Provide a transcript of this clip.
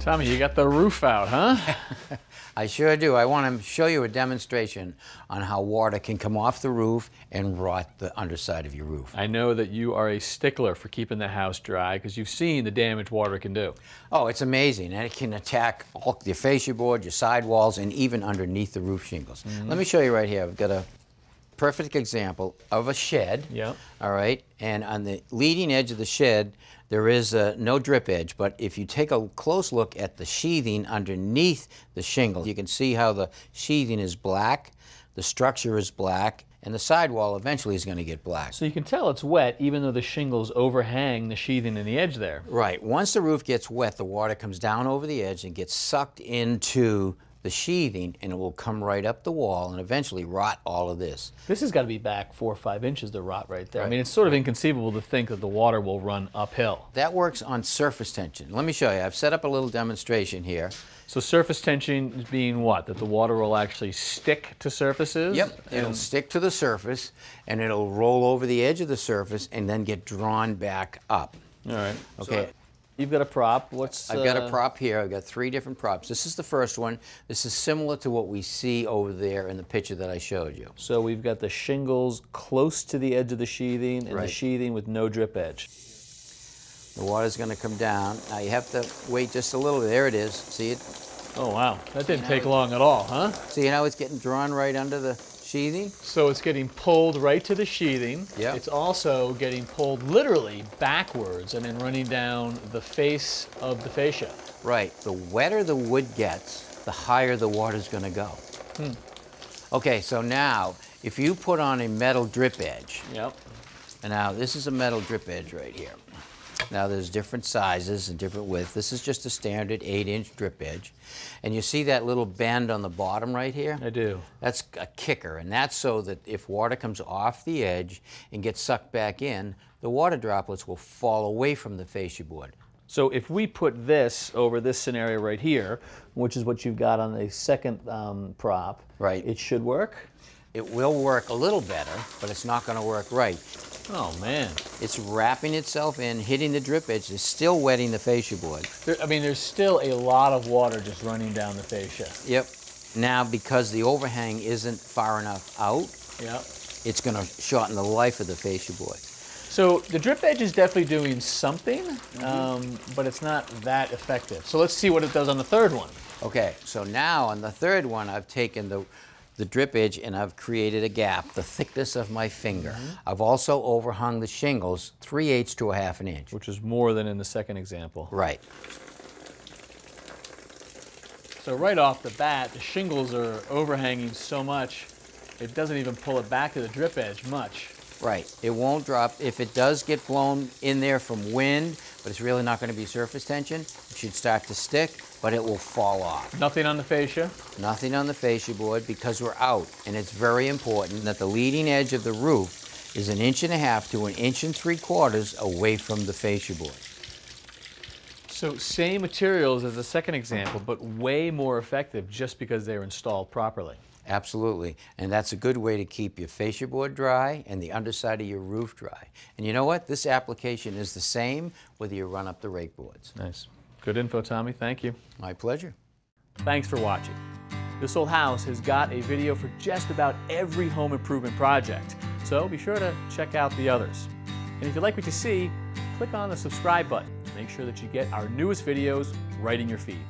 Tommy, you got the roof out, huh? I sure do. I want to show you a demonstration on how water can come off the roof and rot the underside of your roof. I know that you are a stickler for keeping the house dry because you've seen the damage water can do. Oh, it's amazing. And it can attack all, your fascia board, your sidewalls, and even underneath the roof shingles. Mm -hmm. Let me show you right here. I've got a perfect example of a shed. Yeah. All right. And on the leading edge of the shed, there is a, no drip edge, but if you take a close look at the sheathing underneath the shingle, you can see how the sheathing is black, the structure is black, and the sidewall eventually is going to get black. So you can tell it's wet even though the shingles overhang the sheathing in the edge there. Right. Once the roof gets wet, the water comes down over the edge and gets sucked into the sheathing and it will come right up the wall and eventually rot all of this. This has got to be back four or five inches to rot right there. Right. I mean, it's sort of inconceivable to think that the water will run uphill. That works on surface tension. Let me show you. I've set up a little demonstration here. So surface tension is being what? That the water will actually stick to surfaces? Yep, it'll stick to the surface and it'll roll over the edge of the surface and then get drawn back up. All right. Okay. So You've got a prop. What's I've got a uh, prop here. I've got three different props. This is the first one. This is similar to what we see over there in the picture that I showed you. So we've got the shingles close to the edge of the sheathing and right. the sheathing with no drip edge. The water's going to come down. Now you have to wait just a little. There it is. See it? Oh wow, that didn't take long at all, huh? See how it's getting drawn right under the sheathing. So it's getting pulled right to the sheathing. Yeah. It's also getting pulled literally backwards and then running down the face of the fascia. Right. The wetter the wood gets, the higher the water's going to go. Hmm. Okay, so now if you put on a metal drip edge. Yep. And now this is a metal drip edge right here. Now there's different sizes and different widths. This is just a standard 8-inch drip edge. And you see that little bend on the bottom right here? I do. That's a kicker, and that's so that if water comes off the edge and gets sucked back in, the water droplets will fall away from the fascia board. So if we put this over this scenario right here, which is what you've got on the second um, prop, right. it should work? It will work a little better, but it's not going to work right. Oh, man. It's wrapping itself in, hitting the drip edge. It's still wetting the fascia board. There, I mean, there's still a lot of water just running down the fascia. Yep. Now, because the overhang isn't far enough out, yep. it's going to shorten the life of the fascia board. So the drip edge is definitely doing something, mm -hmm. um, but it's not that effective. So let's see what it does on the third one. Okay, so now on the third one, I've taken the the drip edge and I've created a gap, the thickness of my finger. Mm -hmm. I've also overhung the shingles 3 eighths to a half an inch. Which is more than in the second example. Right. So right off the bat, the shingles are overhanging so much, it doesn't even pull it back to the drip edge much. Right. It won't drop. If it does get blown in there from wind, but it's really not going to be surface tension, it should start to stick, but it will fall off. Nothing on the fascia? Nothing on the fascia board because we're out. And it's very important that the leading edge of the roof is an inch and a half to an inch and three quarters away from the fascia board. So same materials as the second example, but way more effective just because they're installed properly. Absolutely. And that's a good way to keep your fascia board dry and the underside of your roof dry. And you know what? This application is the same whether you run up the rake boards. Nice. Good info, Tommy. Thank you. My pleasure. Thanks for watching. This Old House has got a video for just about every home improvement project, so be sure to check out the others. And if you'd like what you see, click on the subscribe button. to Make sure that you get our newest videos right in your feed.